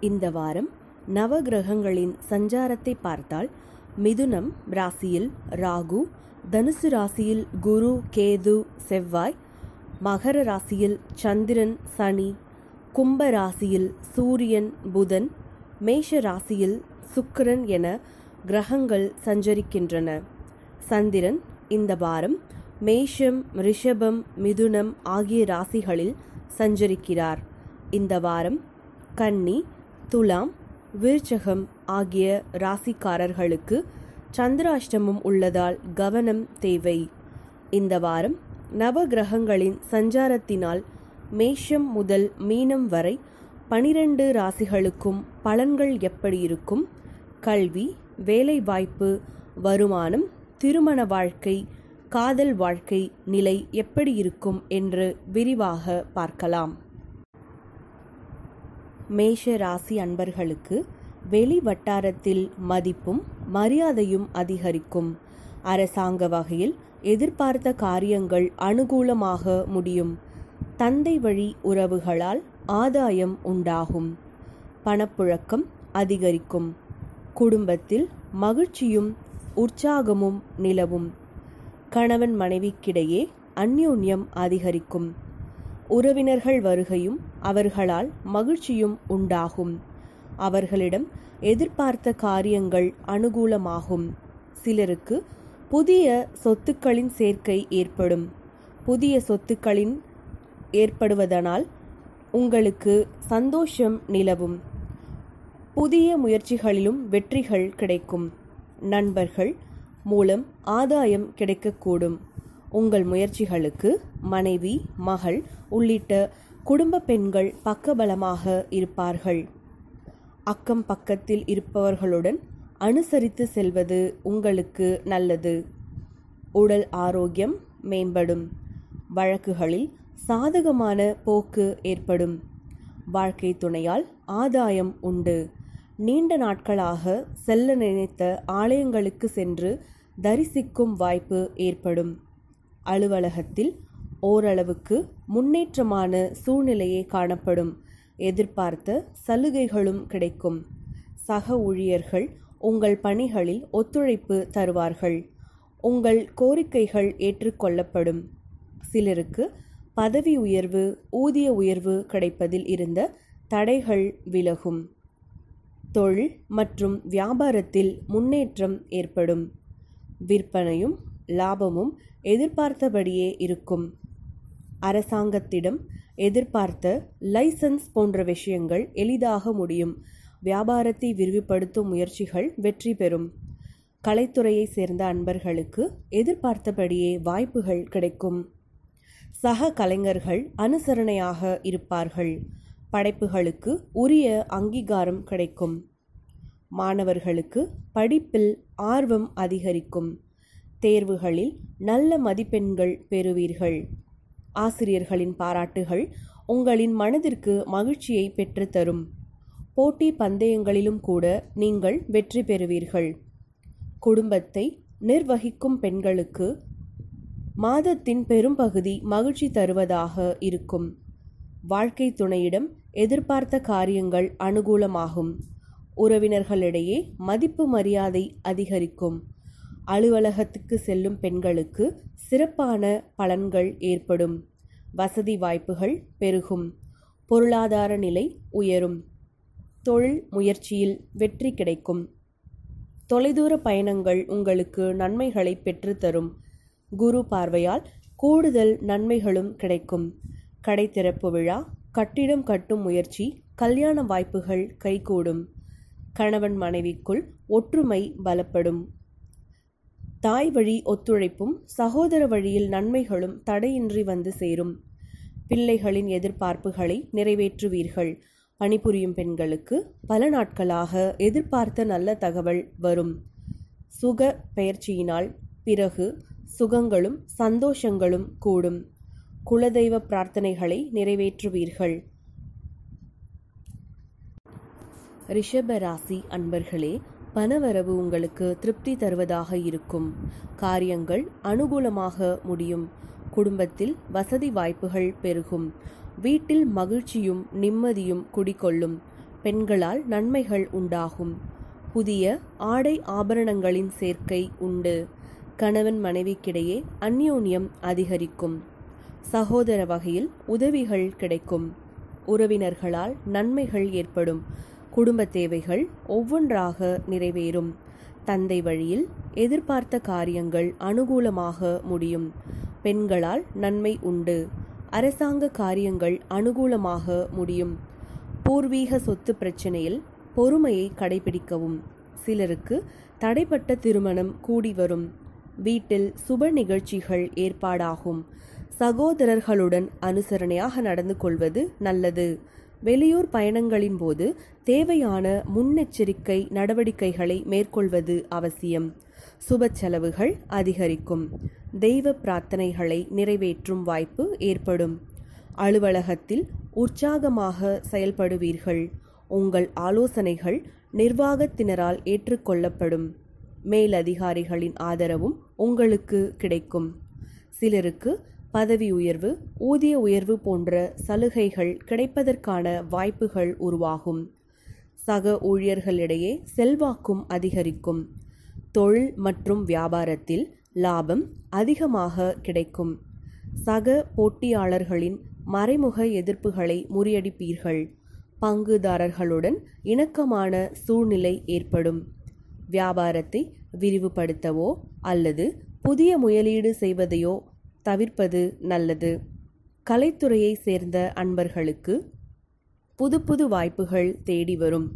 இந்த வாரம் நவகிரகங்களின் சஞ்சாரத்தை பார்த்தால் மிதுனம் ராசியில் ராகு தனுசு ராசியில் குரு கேது செவ்வாய் மகர ராசியில் சந்திரன் சனி கும்ப ராசியில் சூரியன் புதன் மேஷ ராசியில் சுக்கிரன் என கிரகங்கள் சஞ்சரிக்கின்றன. சந்திரன் இந்த வாரம் மேஷம் ரிஷபம் மிதுனம் ஆகிய ராசிகளில் சஞ்சரிக்கிறார். இந்த வாரம் கன்னி துலாம் விருச்சகம் ஆகிய ராசிக்காரர்களுக்கு சந்திராஷ்டமம் உள்ளதால் கவனம் தேவை. இந்த வாரம் நவகிரகங்களின் சஞ்சாரத்தினால் மேஷம் முதல் மீனம் வரை பனிரெண்டு ராசிகளுக்கும் பலன்கள் எப்படி இருக்கும்? கல்வி வேலைவாய்ப்பு வருமானம் திருமண வாழ்க்கை காதல் வாழ்க்கை நிலை எப்படி இருக்கும் என்று விரிவாக பார்க்கலாம். மேஷ ராசி அன்பர்களுக்கு வெளி வட்டாரத்தில் மதிப்பும் மரியாதையும் அதிகரிக்கும். அரசாங்க வகையில் எதிர்பார்த்த காரியங்கள் அனுகூலமாக முடியும். தந்தை வழி உறவுகளால் ஆதாயம் உண்டாகும். பணப்புழக்கம் அதிகரிக்கும். குடும்பத்தில் மகிழ்ச்சியும் உற்சாகமும் நிலவும். கணவன் மனைவிக்கிடையே அந்யோன்யம் அதிகரிக்கும். உறவினர்கள் வருகையும் அவர்களால் மகிழ்ச்சியும் உண்டாகும். அவர்களிடம் எதிர்பார்த்த காரியங்கள் அனுகூலமாகும். சிலருக்கு புதிய சொத்துக்களின் சேர்க்கை ஏற்படும். புதிய சொத்துக்களின் ஏற்படுவதனால் உங்களுக்கு சந்தோஷம் நிலவும். புதிய முயற்சிகளிலும் வெற்றிகள் கிடைக்கும். நண்பர்கள் மூலம் ஆதாயம் கிடைக்கக்கூடும். உங்கள் முயற்சிகளுக்கு மனைவி மகள் உள்ளிட்ட குடும்ப பெண்கள் பக்கபலமாக இருப்பார்கள். அக்கம் பக்கத்தில் இருப்பவர்களுடன் அனுசரித்து செல்வது உங்களுக்கு நல்லது. உடல் ஆரோக்கியம் மேம்படும். வழக்குகளில் சாதகமான போக்கு ஏற்படும். வாழ்க்கை துணையால் ஆதாயம் உண்டு. நீண்ட நாட்களாக செல்ல நினைத்த ஆலயங்களுக்கு சென்று தரிசிக்கும் வாய்ப்பு ஏற்படும். அலுவலகத்தில் ஓரளவுக்கு முன்னேற்றமான சூழ்நிலையே காணப்படும். எதிர்பார்த்த சலுகைகளும் கிடைக்கும். சக ஊழியர்கள் உங்கள் பணிகளில் ஒத்துழைப்பு தருவார்கள். உங்கள் கோரிக்கைகள் ஏற்றுக்கொள்ளப்படும். சிலருக்கு பதவி உயர்வு ஊதிய உயர்வு கிடைப்பதில் இருந்த தடைகள் விலகும். தொழில் மற்றும் வியாபாரத்தில் முன்னேற்றம் ஏற்படும். விற்பனையும் லாபமும் எதிர்பார்த்தபடியே இருக்கும். அரசாங்கத்திடம் எதிர்பார்த்த லைசன்ஸ் போன்ற விஷயங்கள் எளிதாக முடியும். வியாபாரத்தை விரிவுபடுத்தும் முயற்சிகள் வெற்றி பெறும். கலைத்துறையை சேர்ந்த அன்பர்களுக்கு எதிர்பார்த்தபடியே வாய்ப்புகள் கிடைக்கும். சக கலைஞர்கள் அனுசரணையாக இருப்பார்கள். படைப்புகளுக்கு உரிய அங்கீகாரம் கிடைக்கும். மாணவர்களுக்கு படிப்பில் ஆர்வம் அதிகரிக்கும். தேர்வுகளில் நல்ல மதிப்பெண்கள் பெறுவீர்கள். ஆசிரியர்களின் பாராட்டுகள் உங்களின் மனதிற்கு மகிழ்ச்சியை பெற்றுத்தரும் போட்டி பந்தயங்களிலும் கூட நீங்கள் வெற்றி பெறுவீர்கள். குடும்பத்தை நிர்வகிக்கும் பெண்களுக்கு மாதத்தின் பெரும்பகுதி மகிழ்ச்சி தருவதாக இருக்கும். வாழ்க்கை துணையிடம் எதிர்பார்த்த காரியங்கள் அனுகூலமாகும். உறவினர்களிடையே மதிப்பு மரியாதை அதிகரிக்கும். அலுவலகத்துக்கு செல்லும் பெண்களுக்கு சிறப்பான பலன்கள் ஏற்படும். வசதி வாய்ப்புகள் பெருகும். பொருளாதார நிலை உயரும். தொழில் முயற்சியில் வெற்றி கிடைக்கும். தொலைதூர பயணங்கள் உங்களுக்கு நன்மைகளை பெற்றுத்தரும் குரு பார்வையால் கூடுதல் நன்மைகளும் கிடைக்கும். கடை திறப்பு விழா கட்டிடம் கட்டும் முயற்சி கல்யாண வாய்ப்புகள் கைகூடும். கணவன் மனைவிக்குள் ஒற்றுமை பலப்படும். தாய் வழி ஒத்துழைப்பும் சகோதர வழியில் நன்மைகளும் தடையின்றி வந்து சேரும். பிள்ளைகளின் எதிர்பார்ப்புகளை நிறைவேற்றுவீர்கள். பணிபுரியும் பெண்களுக்கு பல நாட்களாக எதிர்பார்த்த நல்ல தகவல் வரும். சுக பயிற்சியினால் பிறகு சுகங்களும் சந்தோஷங்களும் கூடும். குலதெய்வ பிரார்த்தனைகளை நிறைவேற்றுவீர்கள். ரிஷபராசி அன்பர்களே பணவரவு உங்களுக்கு திருப்தி தருவதாக இருக்கும். காரியங்கள் அனுகூலமாக முடியும். குடும்பத்தில் வசதி வாய்ப்புகள் பெருகும். வீட்டில் மகிழ்ச்சியும் நிம்மதியும் குடிகொள்ளும். பெண்களால் நன்மைகள் உண்டாகும். புதிய ஆடை ஆபரணங்களின் சேர்க்கை உண்டு. கணவன் மனைவிக்கிடையே அந்யோன்யம் அதிகரிக்கும். சகோதர வகையில் உதவிகள் கிடைக்கும். உறவினர்களால் நன்மைகள் ஏற்படும். குடும்ப தேவைகள் ஒவ்வொன்றாக நிறைவேறும். தந்தை வழியில் எதிர்பார்த்த காரியங்கள் அனுகூலமாக முடியும். பெண்களால் நன்மை உண்டு. அரசாங்க காரியங்கள் அனுகூலமாக முடியும். பூர்வீக சொத்து பிரச்சனையில் பொறுமையை கடைபிடிக்கவும். சிலருக்கு தடைப்பட்ட திருமணம் கூடி வரும். வீட்டில் சுப நிகழ்ச்சிகள் ஏற்பாடாகும். சகோதரர்களுடன் அனுசரணையாக நடந்து கொள்வது நல்லது. வெளியூர் பயணங்களின் போது தேவையான முன்னெச்சரிக்கை நடவடிக்கைகளை மேற்கொள்வது அவசியம். சுப செலவுகள் அதிகரிக்கும். தெய்வ பிரார்த்தனைகளை நிறைவேற்றும் வாய்ப்பு ஏற்படும். அலுவலகத்தில் உற்சாகமாக செயல்படுவீர்கள். உங்கள் ஆலோசனைகள் நிர்வாகத்தினரால் ஏற்றுக்கொள்ளப்படும். மேலதிகாரிகளின் ஆதரவும் உங்களுக்கு கிடைக்கும். சிலருக்கு பதவி உயர்வு ஊதிய உயர்வு போன்ற சலுகைகள் கிடைப்பதற்கான வாய்ப்புகள் உருவாகும். சக ஊழியர்களிடையே செல்வாக்கும் அதிகரிக்கும். தொழில் மற்றும் வியாபாரத்தில் லாபம் அதிகமாக கிடைக்கும். சக போட்டியாளர்களின் மறைமுக எதிர்ப்புகளை முறியடிப்பீர்கள். பங்குதாரர்களுடன் இணக்கமான சூழ்நிலை ஏற்படும். வியாபாரத்தை விரிவுபடுத்தவோ அல்லது புதிய முயலீடு செய்வதையோ தவிர்ப்பது நல்லது. கலைத்துறையை சேர்ந்த அன்பர்களுக்கு புது புது வாய்ப்புகள் தேடி வரும்.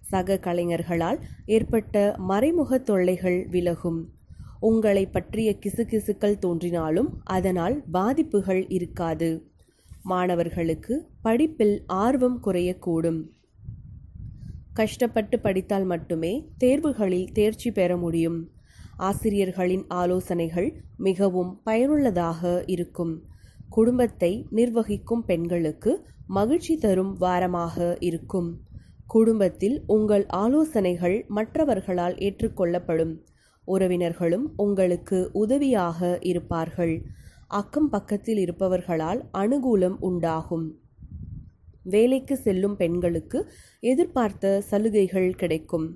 சக கலைஞர்களால் ஏற்பட்ட மறைமுக தொல்லைகள் விலகும். உங்களை பற்றிய கிசுகிசுக்கள் தோன்றினாலும் அதனால் பாதிப்புகள் இருக்காது. மாணவர்களுக்கு படிப்பில் ஆர்வம் குறையக்கூடும். கஷ்டப்பட்டு படித்தால் மட்டுமே தேர்வுகளில் தேர்ச்சி பெற முடியும். ஆசிரியர்களின் ஆலோசனைகள் மிகவும் பயனுள்ளதாக இருக்கும். குடும்பத்தை நிர்வகிக்கும் பெண்களுக்கு மகிழ்ச்சி தரும் வாரமாக இருக்கும். குடும்பத்தில் உங்கள் ஆலோசனைகள் மற்றவர்களால் ஏற்றுக்கொள்ளப்படும். உறவினர்களும் உங்களுக்கு உதவியாக இருப்பார்கள். அக்கம் பக்கத்தில் இருப்பவர்களால் அனுகூலம் உண்டாகும். வேலைக்கு செல்லும் பெண்களுக்கு எதிர்பார்த்த சலுகைகள் கிடைக்கும்.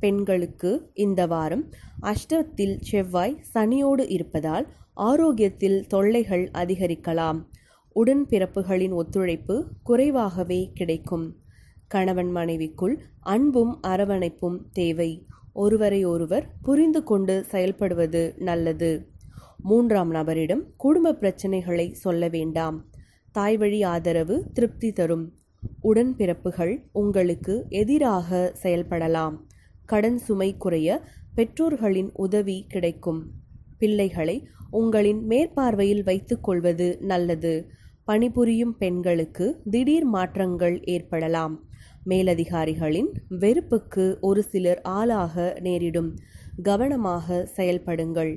பெண்களுக்கு இந்த வாரம் அஷ்டத்தில் செவ்வாய் சனியோடு இருப்பதால் ஆரோக்கியத்தில் தொல்லைகள் அதிகரிக்கலாம். உடன்பிறப்புகளின் ஒத்துழைப்பு குறைவாகவே கிடைக்கும். கணவன் மனைவிக்குள் அன்பும் அரவணைப்பும் தேவை. ஒருவரை ஒருவர் புரிந்து கொண்டு செயல்படுவது நல்லது. மூன்றாம் நபரிடம் குடும்ப பிரச்சனைகளை சொல்ல வேண்டாம். தாய்வழி ஆதரவு திருப்தி தரும். உடன்பிறப்புகள் உங்களுக்கு எதிராக செயல்படலாம். கடன் சுமை குறைய பெற்றோர்களின் உதவி கிடைக்கும். பிள்ளைகளை உங்களின் மேற்பார்வையில் வைத்துக் கொள்வது நல்லது. பணிபுரியும் பெண்களுக்கு திடீர் மாற்றங்கள் ஏற்படலாம். மேலதிகாரிகளின் வெறுப்புக்கு ஒரு சிலர் ஆளாக நேரிடும். கவனமாக செயல்படுங்கள்.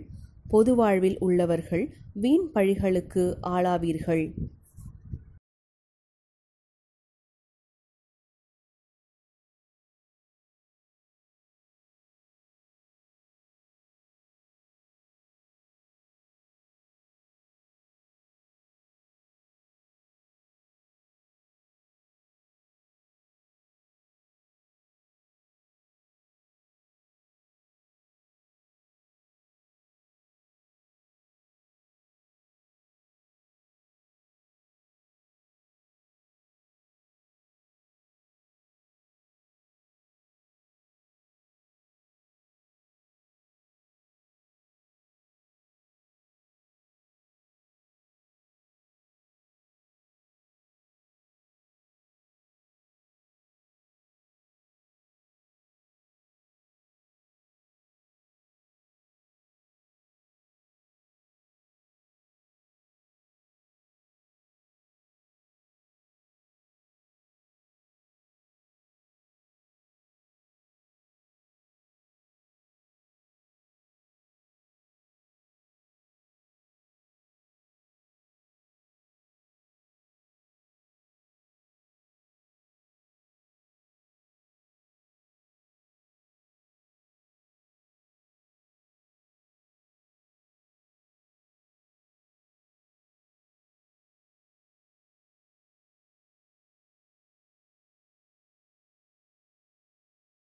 பொது வாழ்வில் உள்ளவர்கள் வீண் பழிகளுக்கு ஆளாவீர்கள்.